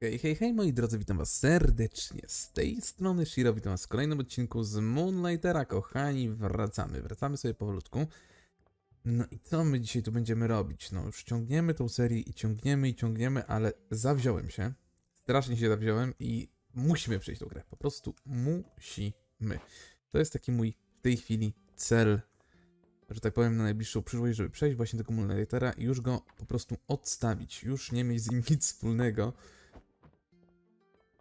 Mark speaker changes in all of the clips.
Speaker 1: Hej, hej, hej moi drodzy, witam was serdecznie. Z tej strony Shiro, witam was w kolejnym odcinku z Moonlightera. Kochani, wracamy, wracamy sobie powolutku. No i co my dzisiaj tu będziemy robić? No już ciągniemy tą serię i ciągniemy i ciągniemy, ale zawziąłem się. Strasznie się zawziąłem i musimy przejść tą grę. Po prostu musimy. To jest taki mój w tej chwili cel, że tak powiem, na najbliższą przyszłość, żeby przejść właśnie tego Moonlightera i już go po prostu odstawić. Już nie mieć z nim nic wspólnego.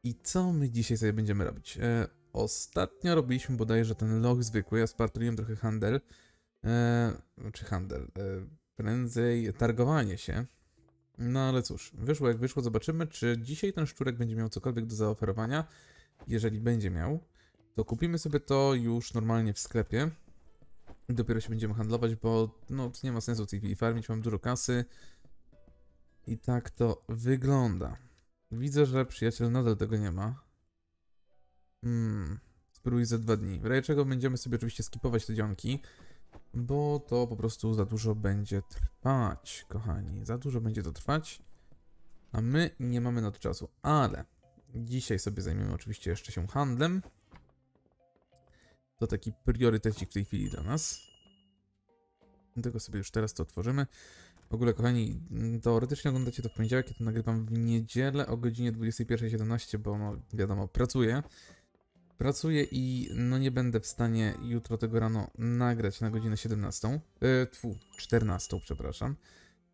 Speaker 1: I co my dzisiaj sobie będziemy robić? E, ostatnio robiliśmy bodajże ten log zwykły, ja spartoliłem trochę handel, e, czy handel, e, prędzej targowanie się. No ale cóż, wyszło jak wyszło, zobaczymy, czy dzisiaj ten szczurek będzie miał cokolwiek do zaoferowania. Jeżeli będzie miał, to kupimy sobie to już normalnie w sklepie. Dopiero się będziemy handlować, bo no nie ma sensu tej farmić, mam dużo kasy. I tak to wygląda. Widzę, że przyjaciel nadal tego nie ma. Hmm. Spróbuj za dwa dni. W razie czego będziemy sobie oczywiście skipować te dzionki, bo to po prostu za dużo będzie trwać, kochani. Za dużo będzie to trwać, a my nie mamy na to czasu. Ale dzisiaj sobie zajmiemy oczywiście jeszcze się handlem. To taki priorytecik w tej chwili dla nas. Dlatego sobie już teraz to otworzymy. W ogóle, kochani, teoretycznie oglądacie to w poniedziałek, ja to nagrywam w niedzielę o godzinie 21.17, bo no, wiadomo, pracuję. Pracuję i no nie będę w stanie jutro tego rano nagrać na godzinę 17. Yy, tfu, 14, przepraszam.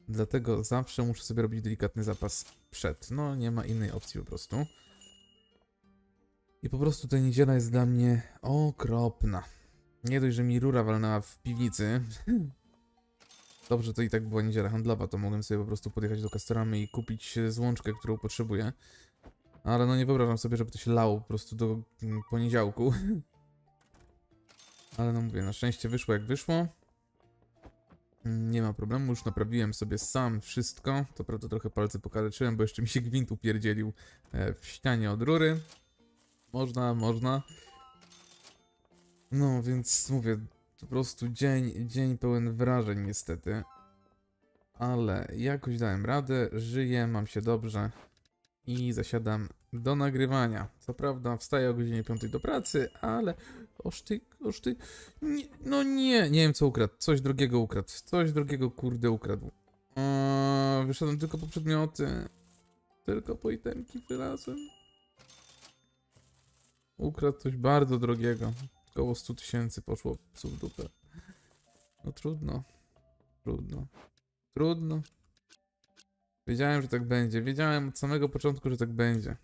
Speaker 1: Dlatego zawsze muszę sobie robić delikatny zapas przed. No, nie ma innej opcji po prostu. I po prostu ta niedziela jest dla mnie okropna. Nie dość, że mi rura walnęła w piwnicy. Dobrze, to i tak była niedziela handlowa, to mogłem sobie po prostu podjechać do Castoramy i kupić złączkę, którą potrzebuję. Ale no nie wyobrażam sobie, żeby to się lało po prostu do mm, poniedziałku. Ale no mówię, na szczęście wyszło jak wyszło. Mm, Nie ma problemu, już naprawiłem sobie sam wszystko. To prawda trochę palce pokaleczyłem, bo jeszcze mi się gwint upierdzielił e, w ścianie od rury. Można, można. No, więc mówię, po prostu dzień, dzień pełen wrażeń niestety. Ale jakoś dałem radę, żyję, mam się dobrze i zasiadam do nagrywania. Co prawda wstaję o godzinie 5 do pracy, ale oż ty, oż ty, nie, no nie, nie wiem co ukradł, coś drogiego ukradł, coś drogiego kurde ukradł. Eee, wyszedłem tylko po przedmioty, tylko po itemki wylazłem. Ukradł coś bardzo drogiego. Około 100 tysięcy poszło psu w dupę. No trudno. Trudno. Trudno. Wiedziałem, że tak będzie. Wiedziałem od samego początku, że tak będzie.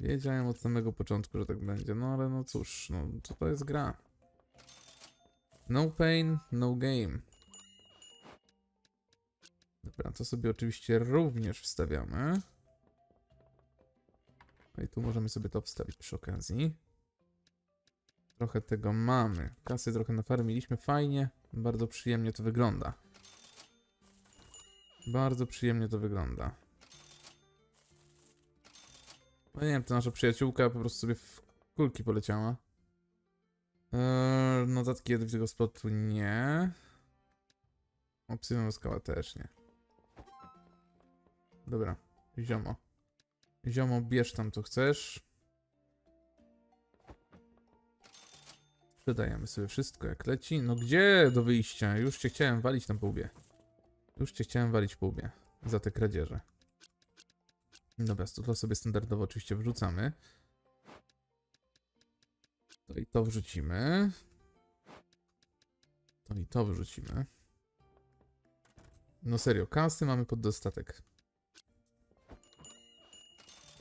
Speaker 1: Wiedziałem od samego początku, że tak będzie. No ale no cóż, no co to jest gra? No pain, no game. Dobra, to sobie oczywiście również wstawiamy. I tu możemy sobie to wstawić przy okazji. Trochę tego mamy. Kasy trochę nafarmiliśmy. Fajnie. Bardzo przyjemnie to wygląda. Bardzo przyjemnie to wygląda. No nie wiem, to nasza przyjaciółka po prostu sobie w kulki poleciała. Eee, notatki do tego spotu nie. Obsydian skała też nie. Dobra, ziomo. Ziomo, bierz tam co chcesz. Wydajemy sobie wszystko jak leci. No gdzie do wyjścia? Już cię chciałem walić na półbie. Już cię chciałem walić po łbie. Za te kradzieże. Dobra, to sobie standardowo oczywiście wrzucamy. To i to wrzucimy. To i to wrzucimy. No serio, kasy mamy pod dostatek.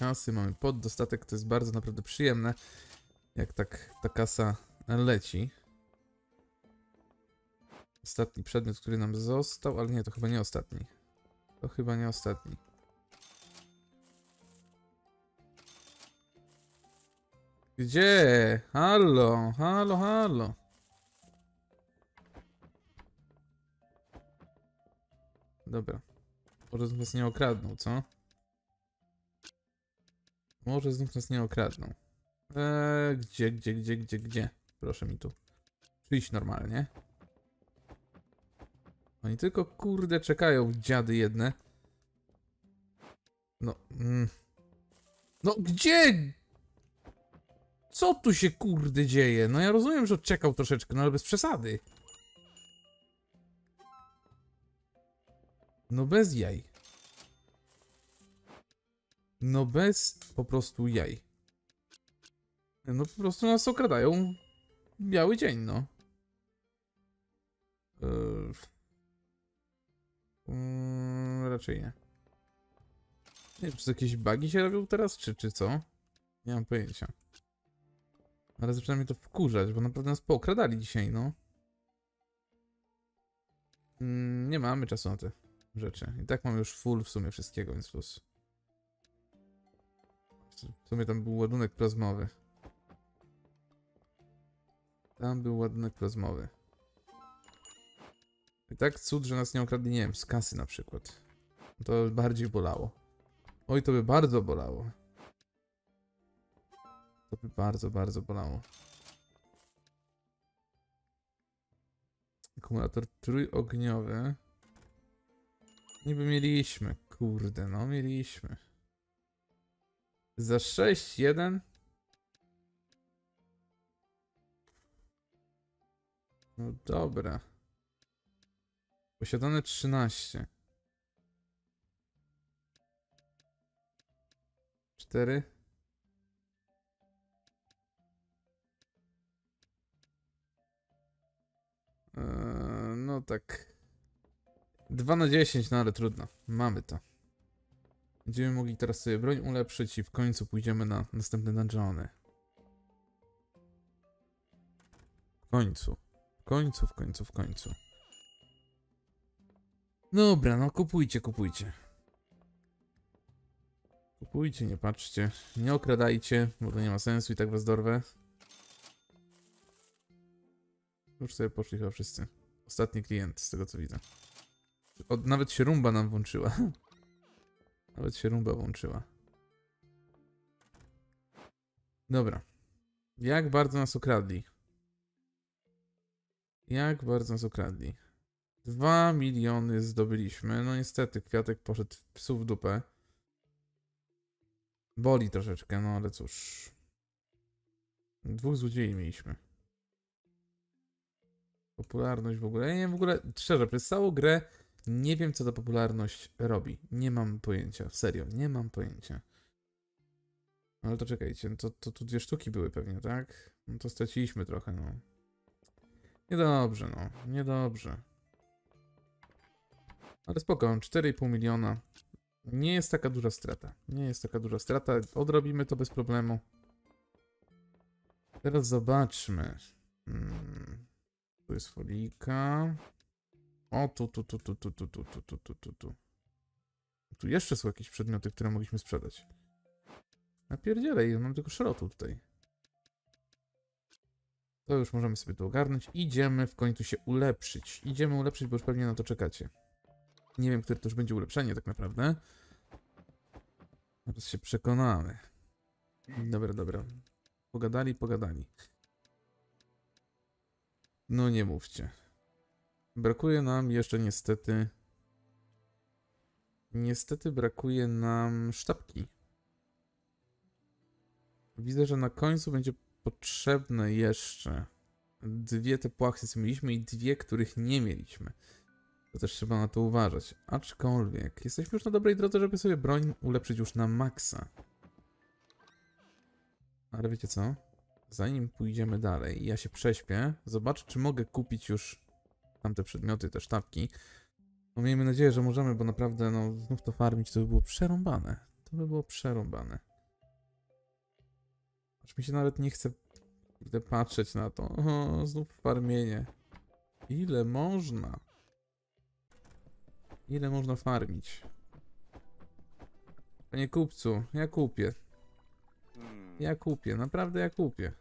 Speaker 1: Kasy mamy pod dostatek, to jest bardzo naprawdę przyjemne, jak tak ta kasa leci. Ostatni przedmiot, który nam został, ale nie, to chyba nie ostatni. To chyba nie ostatni. Gdzie? Halo, halo, halo. Dobra. Nas nie okradną, co? Może znów nas nie okradną. Eee, gdzie, gdzie, gdzie, gdzie, gdzie? Proszę mi tu. Przyjść normalnie. Oni tylko kurde czekają, dziady jedne. No. Mm. No gdzie? Co tu się kurde dzieje? No ja rozumiem, że odczekał troszeczkę, no ale bez przesady. No bez jaj. No bez po prostu jaj. No po prostu nas okradają biały dzień, no. Yy. Raczej nie. Nie wiem, czy jakieś bugi się robią teraz, czy, czy co? Nie mam pojęcia. Ale zaczyna mnie to wkurzać, bo naprawdę nas pookradali dzisiaj, no. Mm, nie mamy czasu na te rzeczy. I tak mam już full w sumie wszystkiego, więc plus. W sumie tam był ładunek plazmowy. Tam był ładunek plazmowy. I tak cud, że nas nie okradli, nie wiem, z kasy na przykład. To by bardziej bolało. Oj, to by bardzo bolało. To by bardzo, bardzo bolało. Akumulator trójogniowy. Niby mieliśmy. Kurde, no mieliśmy. Za 6, 1. No dobra. Posiadane 13. 4. Eee, no tak. 2 na 10, no ale trudno. Mamy to. Będziemy mogli teraz sobie broń ulepszyć i w końcu pójdziemy na następne dungeony. W końcu. W końcu, w końcu, w końcu. Dobra, no kupujcie, kupujcie. Kupujcie, nie patrzcie. Nie okradajcie, bo to nie ma sensu i tak was dorwę. Już sobie poszli chyba wszyscy. Ostatni klient, z tego co widzę. Od, nawet się rumba nam włączyła. Nawet się rumba włączyła. Dobra. Jak bardzo nas okradli? Jak bardzo nas okradli? Dwa miliony zdobyliśmy. No niestety, kwiatek poszedł w psu w dupę. Boli troszeczkę, no ale cóż. Dwóch złodziei mieliśmy. Popularność w ogóle. Nie w ogóle, szczerze, przez całą grę nie wiem, co ta popularność robi. Nie mam pojęcia. Serio, nie mam pojęcia. Ale to czekajcie, to, to tu dwie sztuki były pewnie, tak? No to straciliśmy trochę, no. Niedobrze, no. Niedobrze. Ale spoko, 4,5 miliona. Nie jest taka duża strata. Nie jest taka duża strata. Odrobimy to bez problemu. Teraz zobaczmy. Hmm. Tu jest folika. O, tu, tu, tu, tu, tu, tu, tu, tu, tu, tu, tu, tu. Tu jeszcze są jakieś przedmioty, które mogliśmy sprzedać. Napierdzielej, mam tylko szrotu tutaj. To już możemy sobie to ogarnąć. Idziemy w końcu się ulepszyć. Idziemy ulepszyć, bo już pewnie na to czekacie. Nie wiem, które to już będzie ulepszenie tak naprawdę. Teraz się przekonamy. Dobra, dobra. Pogadali, pogadali. No nie mówcie. Brakuje nam jeszcze niestety... Niestety brakuje nam sztabki. Widzę, że na końcu będzie potrzebne jeszcze dwie te płachty, co mieliśmy i dwie, których nie mieliśmy. To też trzeba na to uważać. Aczkolwiek jesteśmy już na dobrej drodze, żeby sobie broń ulepszyć już na maksa. Ale wiecie co? Zanim pójdziemy dalej, ja się prześpię, zobaczę, czy mogę kupić już tamte przedmioty, te sztabki. No miejmy nadzieję, że możemy, bo naprawdę, no, znów to farmić to by było przerąbane. To by było przerąbane. Aż mi się nawet nie chce patrzeć na to. O, znów farmienie. Ile można? Ile można farmić? Panie kupcu, ja kupię. Ja kupię, naprawdę ja kupię.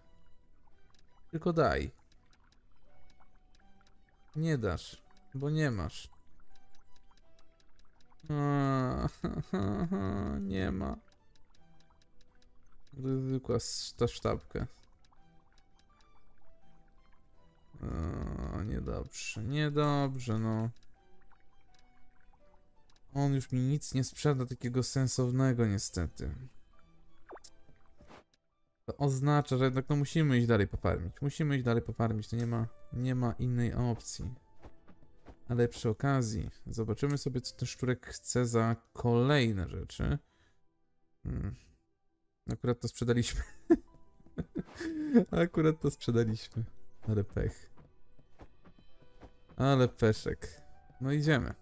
Speaker 1: Tylko daj. Nie dasz, bo nie masz. A, nie ma. Zwykła ta sztabka. O, niedobrze, niedobrze, no. On już mi nic nie sprzeda takiego sensownego niestety. To oznacza, że jednak no musimy iść dalej pofarmić. Musimy iść dalej pofarmić, to nie ma, nie ma innej opcji. Ale przy okazji zobaczymy sobie, co ten szczurek chce za kolejne rzeczy. Hmm. Akurat to sprzedaliśmy. Akurat to sprzedaliśmy. Ale pech. Ale peszek. No idziemy.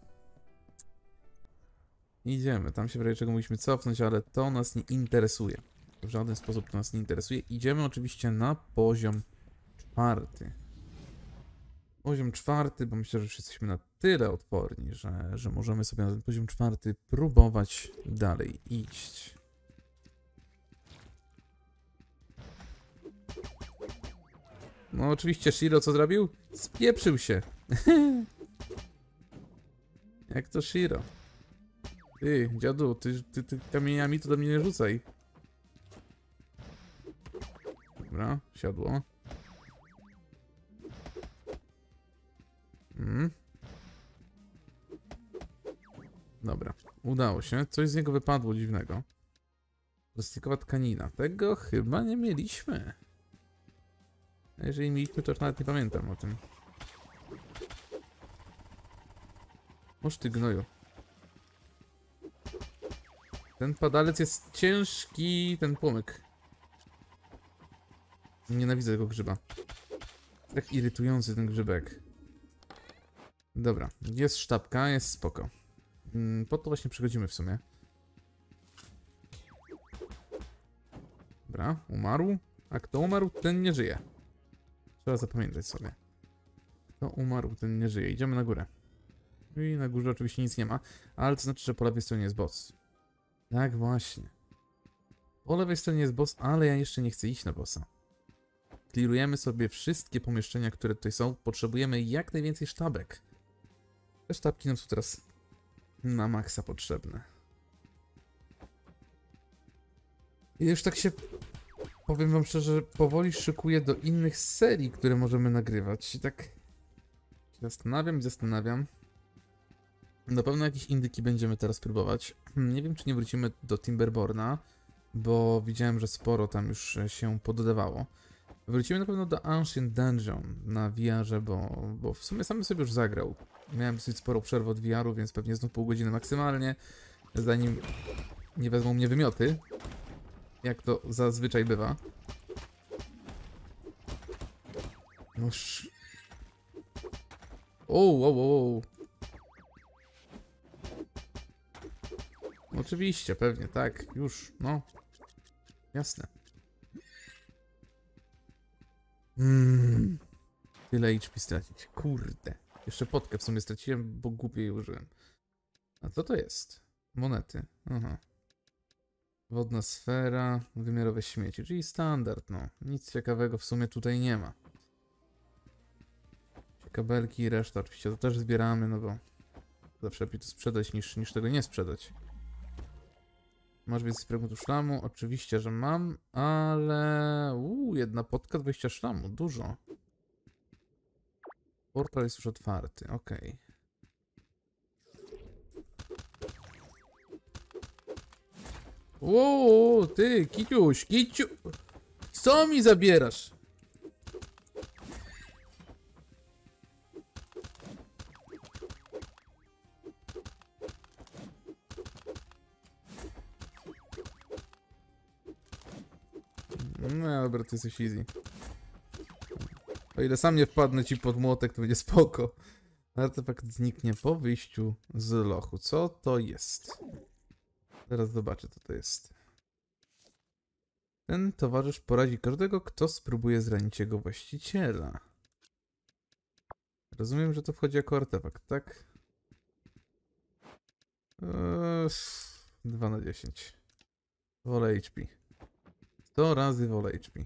Speaker 1: Idziemy. Tam się w razie czego musimy cofnąć, ale to nas nie interesuje. W żaden sposób to nas nie interesuje. Idziemy oczywiście na poziom czwarty. Poziom czwarty, bo myślę, że już jesteśmy na tyle odporni, że, że możemy sobie na ten poziom czwarty próbować dalej iść. No oczywiście Shiro co zrobił? Spieprzył się. Jak to Shiro? Ty, dziadu, ty, ty, ty kamieniami to do mnie nie rzucaj. Dobra, siadło. Mm. Dobra, udało się. Coś z niego wypadło dziwnego. Plastikowa tkanina. Tego chyba nie mieliśmy. Jeżeli mieliśmy, to już nawet nie pamiętam o tym. Moż ty gnoju. Ten padalec jest ciężki, ten płomyk. Nienawidzę tego grzyba. Tak irytujący ten grzybek. Dobra, jest sztabka, jest spoko. Mm, Po to właśnie przychodzimy w sumie. Dobra, umarł. A kto umarł, ten nie żyje. Trzeba zapamiętać sobie. Kto umarł, ten nie żyje. Idziemy na górę. I na górze oczywiście nic nie ma, ale to znaczy, że po lewej stronie jest boss. Tak właśnie. Po lewej stronie jest boss, ale ja jeszcze nie chcę iść na bossa. Klirujemy sobie wszystkie pomieszczenia, które tutaj są. Potrzebujemy jak najwięcej sztabek. Te sztabki nam są teraz na maksa potrzebne. I już tak się, powiem wam szczerze, powoli szykuję do innych serii, które możemy nagrywać. I tak się zastanawiam i zastanawiam. Na pewno jakieś indyki będziemy teraz próbować. Hmm, Nie wiem, czy nie wrócimy do Timberborna, bo widziałem, że sporo tam już się poddawało. Wrócimy na pewno do Ancient Dungeon na VR-ze, bo, bo w sumie sam sobie już zagrał. Miałem dosyć sporo przerw od VR-u, więc pewnie znów pół godziny maksymalnie, zanim nie wezmą mnie wymioty. Jak to zazwyczaj bywa. Noż... O, o, o, o. Oczywiście, pewnie, tak, już, no. Jasne. Mm. Tyle HP stracić. Kurde. Jeszcze potkę w sumie straciłem, bo głupie jej użyłem. A co to jest? Monety. Aha. Wodna sfera, wymiarowe śmieci, czyli standard, no. Nic ciekawego w sumie tutaj nie ma. Kabelki i reszta oczywiście to też zbieramy, no bo zawsze lepiej to sprzedać niż, niż tego nie sprzedać. Masz więcej fragmentów szlamu? Oczywiście, że mam, ale... Uuu, jedna potka, 20 szlamu, dużo. Portal jest już otwarty, okej. Wow, ty, Kiciuś, Kiciu... Co mi zabierasz? No dobra, to jesteś easy. O ile sam nie wpadnę ci pod młotek, to będzie spoko. Artefakt zniknie po wyjściu z lochu. Co to jest? Zaraz zobaczę, co to jest. Ten towarzysz poradzi każdego, kto spróbuje zranić jego właściciela. Rozumiem, że to wchodzi jako artefakt, tak? Eee, 2 na 10. Wolę HP. 100 razy wolę HP.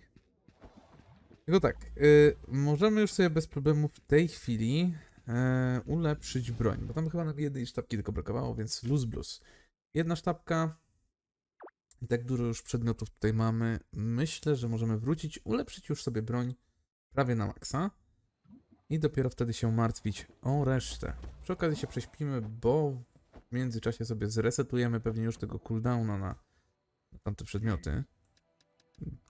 Speaker 1: Tylko tak, y, możemy już sobie bez problemu w tej chwili e, ulepszyć broń, bo tam chyba jednej sztabki tylko brakowało, więc luz blues. Jedna sztabka. I tak dużo już przedmiotów tutaj mamy. Myślę, że możemy wrócić, ulepszyć już sobie broń prawie na maksa. I dopiero wtedy się martwić o resztę. Przy okazji się prześpimy, bo W międzyczasie sobie zresetujemy pewnie już tego cooldowna na, na tamte przedmioty.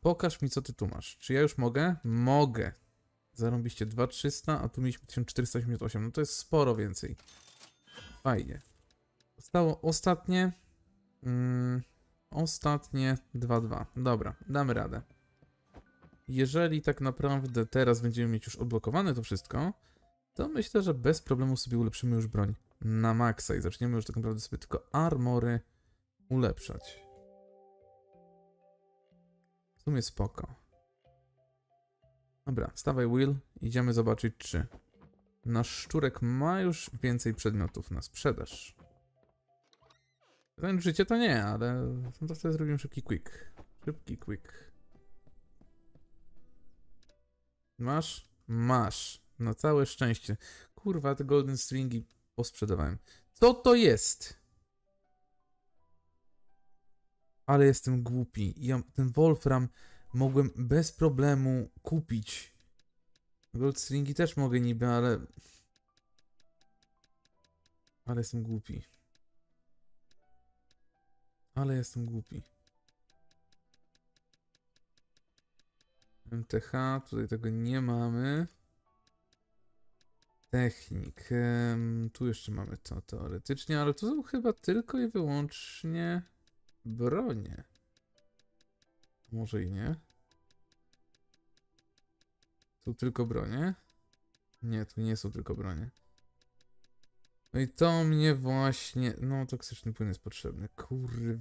Speaker 1: Pokaż mi, co ty tu masz. Czy ja już mogę? Mogę. Zarąbiście 2300, a tu mieliśmy 1488. No to jest sporo więcej. Fajnie. Zostało ostatnie. Mm, ostatnie 2-2. Dobra, damy radę. Jeżeli tak naprawdę teraz będziemy mieć już odblokowane to wszystko, to myślę, że bez problemu sobie ulepszymy już broń na maksa i zaczniemy już tak naprawdę sobie tylko armory ulepszać. W sumie spoko. Dobra, stawaj Will, idziemy zobaczyć czy nasz szczurek ma już więcej przedmiotów na sprzedaż. Ten życie to nie, ale to wtedy zrobimy szybki quick. Szybki quick. Masz? Masz. Na całe szczęście. Kurwa, te golden stringi posprzedawałem. Co to jest? Ale jestem głupi. Ja ten Wolfram mogłem bez problemu kupić. Gold stringi też mogę niby, ale... Ale jestem głupi. Ale jestem głupi. MTH, tutaj tego nie mamy. Technik. tu jeszcze mamy to teoretycznie, ale to są chyba tylko i wyłącznie bronie. Może i nie. Tu tylko bronie? Nie, tu nie są tylko bronie. No i to mnie właśnie... No, toksyczny płyn jest potrzebny. Kurw...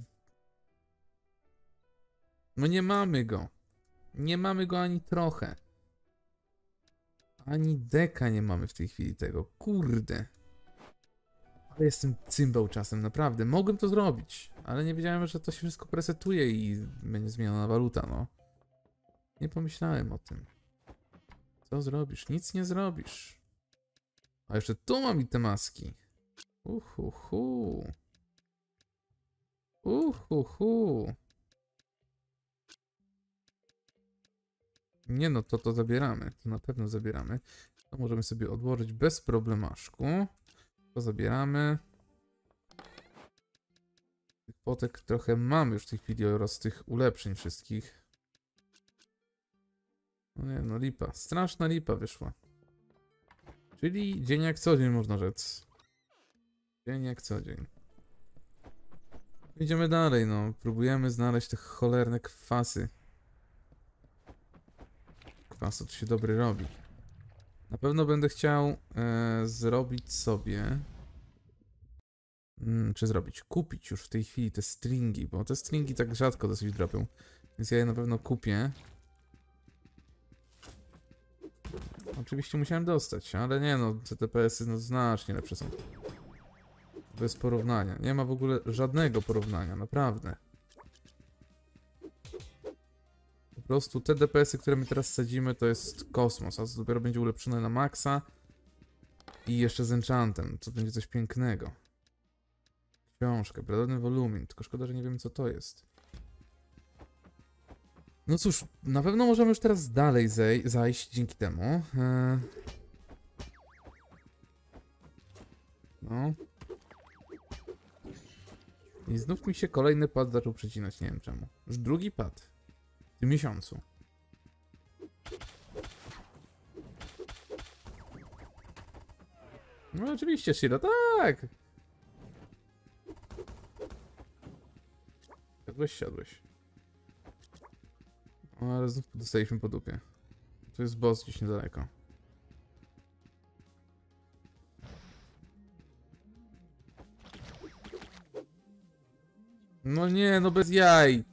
Speaker 1: No nie mamy go. Nie mamy go ani trochę. Ani deka nie mamy w tej chwili tego. Kurde. Ale jestem cymbał czasem, naprawdę. Mogłem to zrobić, ale nie wiedziałem, że to się wszystko presetuje i będzie zmieniona waluta, no. Nie pomyślałem o tym. Co zrobisz? Nic nie zrobisz. A jeszcze tu mam i te maski. Uhuhu. Uhuhu. Nie no, to to zabieramy. To na pewno zabieramy. To możemy sobie odłożyć bez problemaszku. To zabieramy. Tych potek trochę mamy już w tej chwili oraz tych ulepszeń wszystkich. No nie, no lipa. Straszna lipa wyszła. Czyli dzień jak co dzień można rzec. Dzień jak co dzień. Idziemy dalej, no. Próbujemy znaleźć te cholerne kwasy. Kwasu to się dobry robi. Na pewno będę chciał e, zrobić sobie... Mm, czy zrobić? Kupić już w tej chwili te stringi, bo te stringi tak rzadko dosyć dropią. Więc ja je na pewno kupię. Oczywiście musiałem dostać, ale nie no, CTPS-y no znacznie lepsze są. Bez porównania. Nie ma w ogóle żadnego porównania, naprawdę. Prostu te DPS-y, które my teraz sadzimy, to jest kosmos, a to dopiero będzie ulepszone na maksa. I jeszcze z enchantem, to będzie coś pięknego. Książkę, pradawny wolumin, tylko szkoda, że nie wiemy co to jest. No cóż, na pewno możemy już teraz dalej zej- zajść dzięki temu. Eee... No. I znów mi się kolejny pad zaczął przecinać, nie wiem czemu. Już drugi pad. Tym miesiącu. No oczywiście, Shiro, tak! Siadłeś, siadłeś. O, ale znów dostaliśmy po dupie. To jest boss gdzieś niedaleko. No nie, no bez jaj.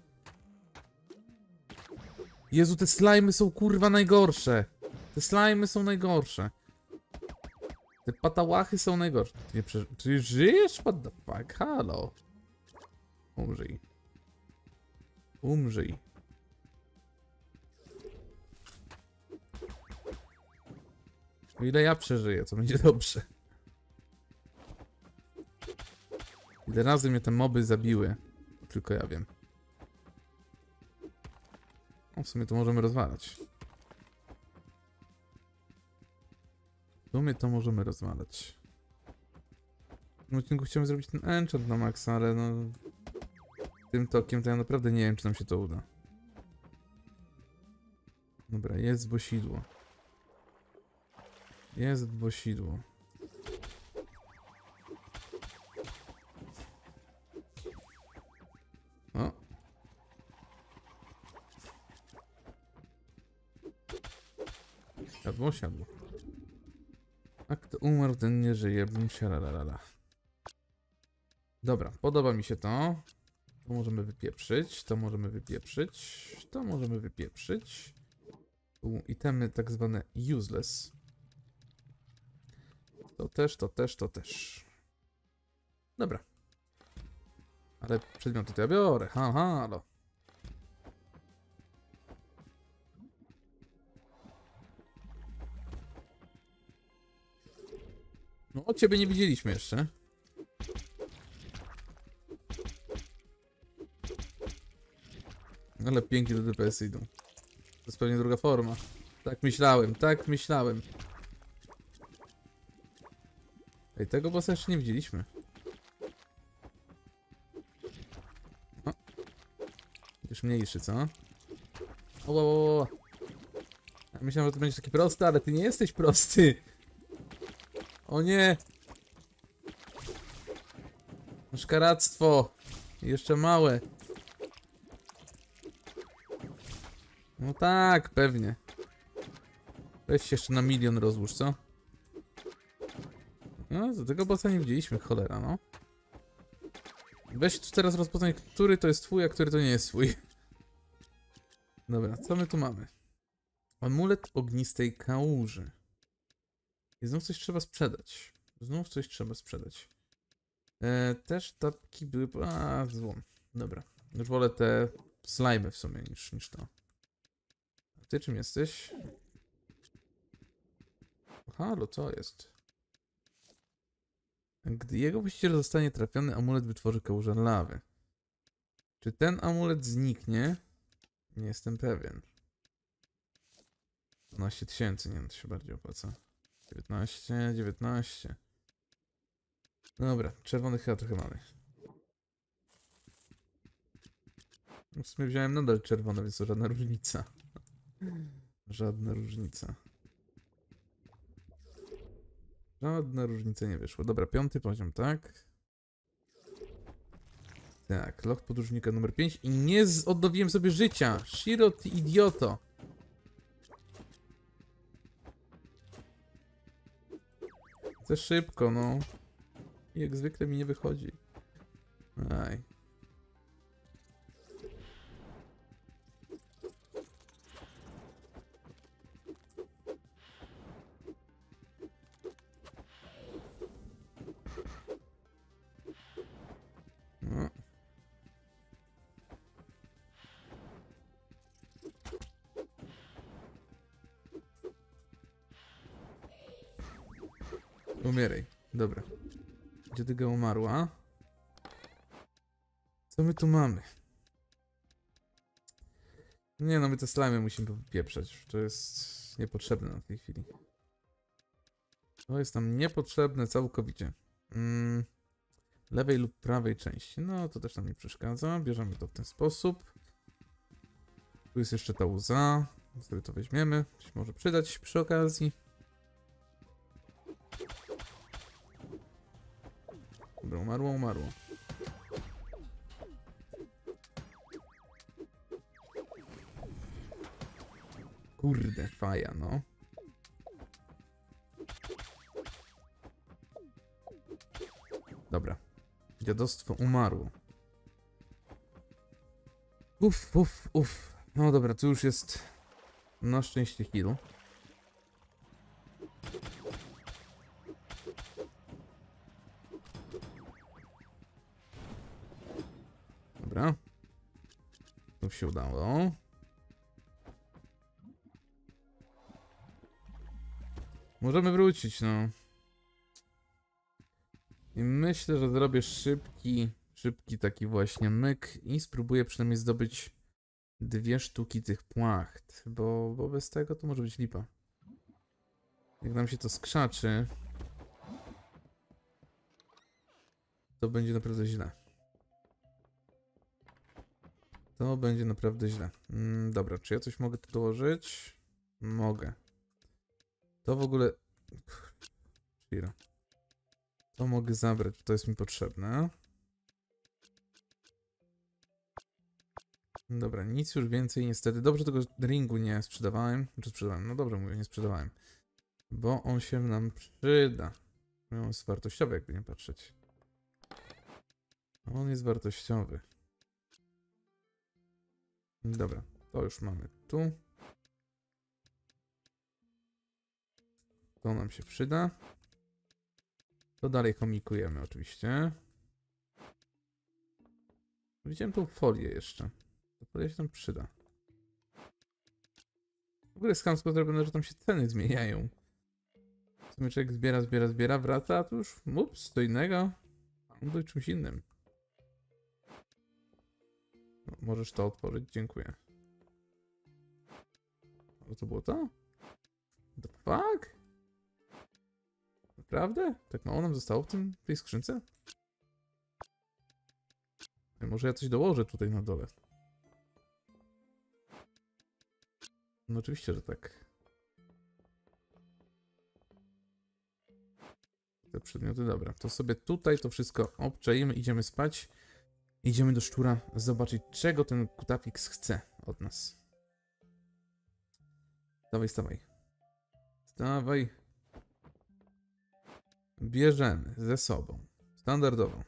Speaker 1: Jezu, te slimy są kurwa najgorsze. Te slimy są najgorsze. Te patałachy są najgorsze. Ty, nie Ty żyjesz? What the fuck? Halo. Umrzyj. Umrzyj. O ile ja przeżyję, to będzie dobrze. Ile razy mnie te moby zabiły. Tylko ja wiem. No, w sumie to możemy rozwalać. W sumie to możemy rozwalać. tym odcinku chciałem zrobić ten enchant na maksa, ale no... Tym tokiem to ja naprawdę nie wiem, czy nam się to uda. Dobra, jest bosidło. Jest bosidło. Siadło, siadło. A kto umarł, ten nie żyje. Bum, sialalalala. Dobra, podoba mi się to. To możemy wypieprzyć, to możemy wypieprzyć, to możemy wypieprzyć. Tu itemy tak zwane useless. To też, to też, to też. Dobra. Ale przedmioty to ja biorę, ha, halo. No, o ciebie nie widzieliśmy jeszcze. Ale pięknie do DPS idą. To jest pewnie druga forma. Tak myślałem, tak myślałem. Ej, tego bossa jeszcze nie widzieliśmy. O. Już mniejszy, co? O, o, o, o. Myślałem, że to będzie taki prosty, ale ty nie jesteś prosty. O nie! Szkaractwo! Jeszcze małe. No tak, pewnie. Weź się jeszcze na milion rozłóż, co? No, do tego bossa nie widzieliśmy, cholera, no. Weź tu teraz rozpoznaj, który to jest twój, a który to nie jest twój. Dobra, co my tu mamy? Amulet ognistej kałuży. I znów coś trzeba sprzedać. Znów coś trzeba sprzedać. E, też tapki były... A, złom. Dobra. Już wolę te slimy w sumie niż, niż to. A ty czym jesteś? Halo, co jest? Gdy jego właściciel zostanie trafiony, amulet wytworzy kałużę lawy. Czy ten amulet zniknie? Nie jestem pewien. 12 tysięcy, nie wiem, to się bardziej opłaca. 19, 19. Dobra, czerwony chyba trochę mamy. No W sumie wziąłem nadal czerwone, więc to żadna różnica. Żadna różnica. Żadna różnica nie wyszła. Dobra, piąty poziom, tak? Tak, loch podróżnika numer 5 i nie odnowiłem sobie życia. Shiro, ty idioto. Za szybko, no. I Jak zwykle mi nie wychodzi. Aj. Umieraj. Dobra. Dziadyga umarła. Co my tu mamy? Nie no, my te slimy musimy popieprzać. To jest niepotrzebne na tej chwili. To jest nam niepotrzebne całkowicie. Mm, lewej lub prawej części. No, to też nam nie przeszkadza. Bierzemy to w ten sposób. Tu jest jeszcze ta łza. Sobie to weźmiemy. Się może przydać przy okazji. Dobra, umarło, umarło. Kurde, faja, no. Dobra. Dziadostwo umarło. Uff, uff, uff. No dobra, tu już jest na szczęście heal. To się udało. Możemy wrócić, no. I myślę, że zrobię szybki, szybki taki właśnie myk i spróbuję przynajmniej zdobyć dwie sztuki tych płacht, bo, bo bez tego to może być lipa. Jak nam się to skrzaczy. To będzie naprawdę źle. To będzie naprawdę źle. Mm, dobra, czy ja coś mogę tu dołożyć? Mogę. To w ogóle... Chwila. To mogę zabrać, to jest mi potrzebne. Dobra, nic już więcej niestety. Dobrze tego ringu nie sprzedawałem. Czy sprzedawałem? No dobrze mówię, nie sprzedawałem. Bo on się nam przyda. On jest wartościowy, jakby nie patrzeć. On jest wartościowy. Dobra, to już mamy tu. To nam się przyda. To dalej chomikujemy oczywiście. Widziałem tą folię jeszcze. Ta folia się tam przyda. W ogóle jest chamsko zrobione, że tam się ceny zmieniają. W sumie człowiek zbiera, zbiera, zbiera, wraca, a tu już ups, do innego. On był czymś innym. Możesz to otworzyć, dziękuję. O, to było to? The fuck? Naprawdę? Tak mało nam zostało w tym, w tej skrzynce? Może ja coś dołożę tutaj na dole. No oczywiście, że tak. Te przedmioty, dobra. To sobie tutaj to wszystko obczajemy, idziemy spać. Idziemy do szczura zobaczyć, czego ten kutafix chce od nas. Stawaj, stawaj. Stawaj. Bierzemy ze sobą. Standardowo.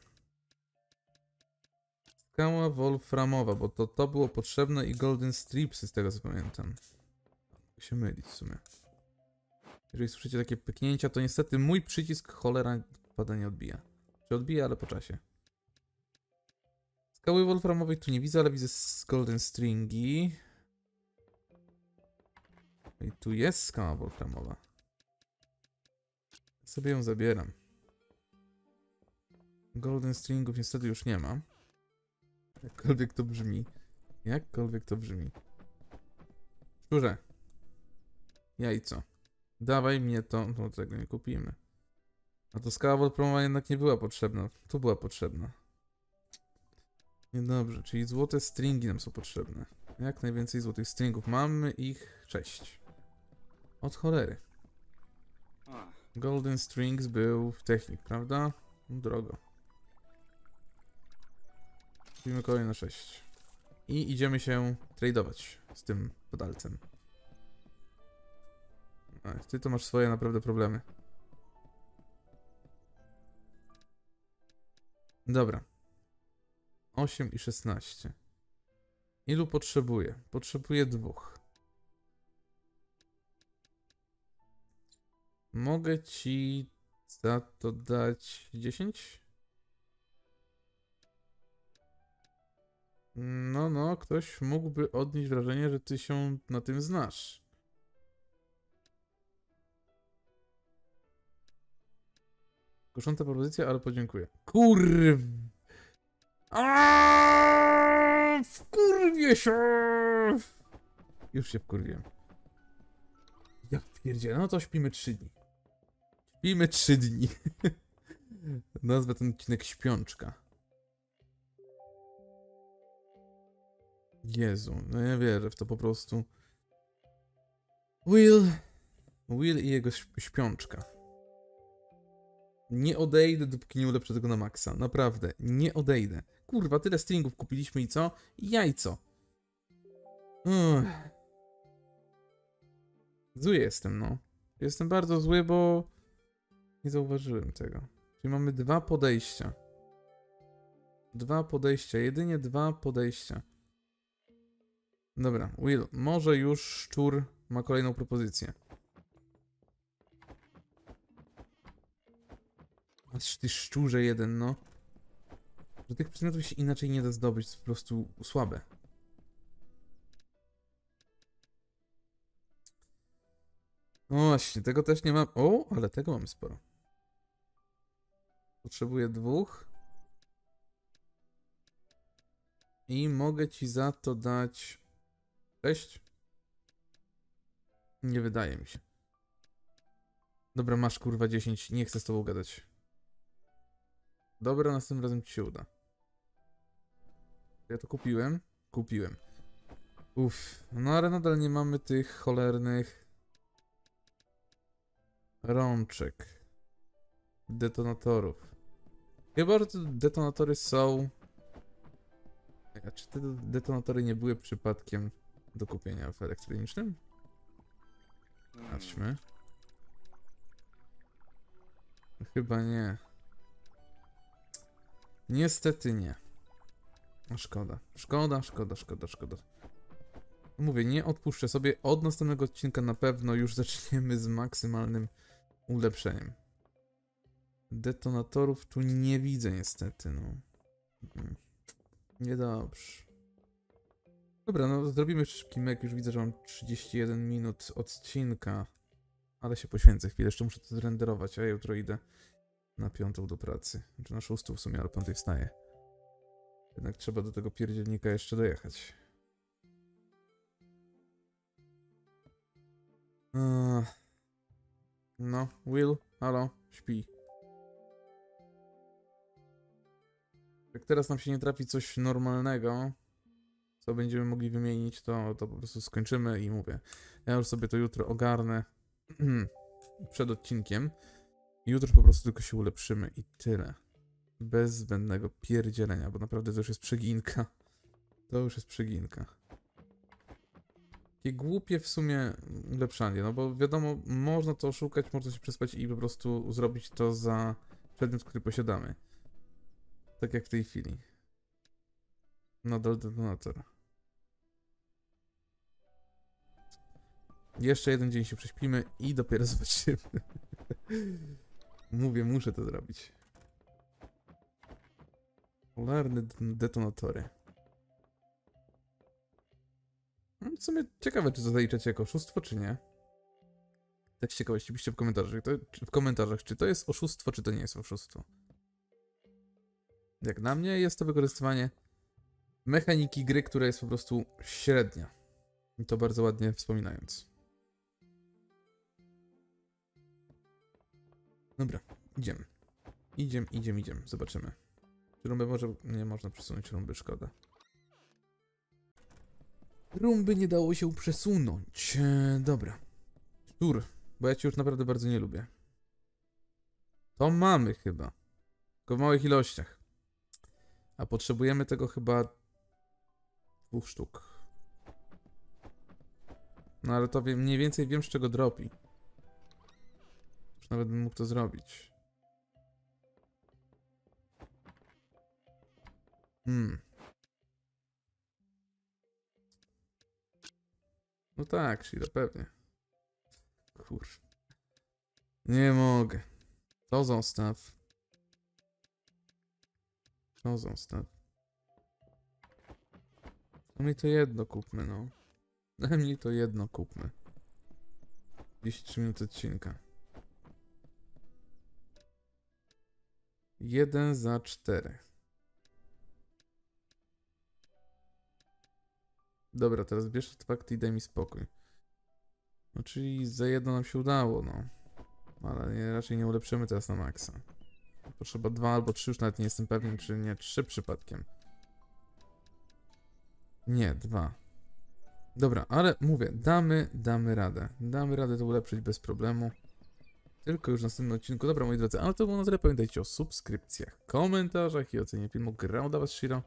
Speaker 1: Skała wolframowa, bo to, to było potrzebne i golden stripsy z tego co pamiętam. Się mylić w sumie. Jeżeli słyszycie takie pyknięcia, to niestety mój przycisk cholera pada nie odbija. Czy odbija, ale po czasie. Skały wolframowej tu nie widzę, ale widzę golden stringi. I tu jest skała wolframowa. Sobie ją zabieram. Golden stringów niestety już nie ma. Jakkolwiek to brzmi. Jakkolwiek to brzmi. Szczurze. Jajco. Dawaj mnie to. No tego nie kupimy. A to skała wolframowa jednak nie była potrzebna. Tu była potrzebna. Niedobrze, czyli złote stringi nam są potrzebne. Jak najwięcej złotych stringów. Mamy ich 6. Od cholery. Golden Strings był w technik, prawda? Drogo. Kupimy kolejne 6. I idziemy się tradeować z tym podalcem. Ty to masz swoje naprawdę problemy. Dobra. 8 i 16. Ilu potrzebuję? Potrzebuję dwóch. Mogę ci za to dać 10? No, no, ktoś mógłby odnieść wrażenie, że ty się na tym znasz. Kusząca propozycja, ale podziękuję. Kurw! Aaaa! Wkurwię się! Już się wkurwiłem. Ja pierdzielę, no to śpimy 3 dni. Śpimy 3 dni. Nazwę ten odcinek śpiączka. Jezu, no ja wierzę w to po prostu. Will. Will i jego śp- śpiączka. Nie odejdę, dopóki nie ulepszę tego na maksa. Naprawdę, nie odejdę. Kurwa, tyle stringów kupiliśmy i co? Jajco. Uff. Zły jestem, no. Jestem bardzo zły, bo nie zauważyłem tego. Czyli mamy dwa podejścia. Dwa podejścia, jedynie dwa podejścia. Dobra, Will, może już szczur ma kolejną propozycję. Ty szczurze jeden, no. Że tych przedmiotów się inaczej nie da zdobyć, po prostu słabe. No właśnie, tego też nie mam. O, ale tego mamy sporo. Potrzebuję dwóch. I mogę ci za to dać sześć. Nie wydaje mi się. Dobra, masz kurwa 10. Nie chcę z tobą gadać. Dobra, następnym razem ci się uda. Ja to kupiłem? Kupiłem. Uff, no ale nadal nie mamy tych cholernych rączek. Detonatorów. Chyba, że detonatory są... A czy te detonatory nie były przypadkiem do kupienia w elektronicznym? Patrzmy. Chyba nie. Niestety nie. Szkoda. Szkoda, szkoda, szkoda, szkoda. Mówię, nie odpuszczę sobie. Od następnego odcinka na pewno już zaczniemy z maksymalnym ulepszeniem. Detonatorów tu nie widzę niestety, no. Niedobrze. Dobra, no zrobimy szybki mek. Już widzę, że mam 31 minut odcinka. Ale się poświęcę chwilę, jeszcze muszę to zrenderować, a ja jutro idę na piątą do pracy. Znaczy na szóstą w sumie, ale piątej wstaję. Jednak trzeba do tego pierdzielnika jeszcze dojechać. No, Will, halo, śpi. Jak teraz nam się nie trafi coś normalnego, co będziemy mogli wymienić, to, to po prostu skończymy i mówię. Ja już sobie to jutro ogarnę przed odcinkiem. Jutro po prostu tylko się ulepszymy i tyle. Bez zbędnego pierdzielenia, bo naprawdę to już jest przeginka. To już jest przeginka. Takie głupie w sumie ulepszanie, no bo wiadomo, można to oszukać, można się przespać i po prostu zrobić to za przedmiot, który posiadamy. Tak jak w tej chwili. Nadal detonator. Jeszcze jeden dzień się prześpimy i dopiero zobaczymy. Mówię, muszę to zrobić. Polarne detonatory. No, W sumie ciekawe, czy to zaliczacie jako oszustwo, czy nie. Tak z ciekawości piszcie w komentarzach, to, w komentarzach, czy to jest oszustwo, czy to nie jest oszustwo. Jak na mnie jest to wykorzystywanie mechaniki gry, która jest po prostu średnia. I to bardzo ładnie wspominając. Dobra, idziemy. Idziemy, idziemy, idziemy. Zobaczymy. Rumby może... Nie można przesunąć rumby, szkoda. Rumby nie dało się przesunąć. E, dobra. Szczur, bo ja cię już naprawdę bardzo nie lubię. To mamy chyba. Tylko w małych ilościach. A potrzebujemy tego chyba dwóch sztuk. No ale to mniej więcej wiem z czego dropi. Już nawet bym mógł to zrobić. Hmm. No tak, Shira, pewnie. Kur... Nie mogę. To zostaw. To zostaw. Najmniej to jedno kupmy, no. Najmniej to jedno kupmy. 10 minut odcinka. Jeden za cztery. Dobra, teraz bierz artefakty i daj mi spokój. No czyli za jedno nam się udało, no. Ale nie, raczej nie ulepszymy teraz na maksa. Potrzeba dwa albo trzy, już nawet nie jestem pewien, czy nie trzy przypadkiem. Nie, dwa. Dobra, ale mówię, damy, damy radę. Damy radę to ulepszyć bez problemu. Tylko już w następnym odcinku. Dobra, moi drodzy, ale to było na tyle. Pamiętajcie o subskrypcjach, komentarzach i ocenie filmu. Grał dla was Shiro.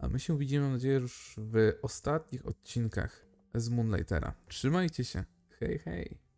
Speaker 1: A my się widzimy, mam nadzieję, już w ostatnich odcinkach z Moonlightera. Trzymajcie się. Hej, hej.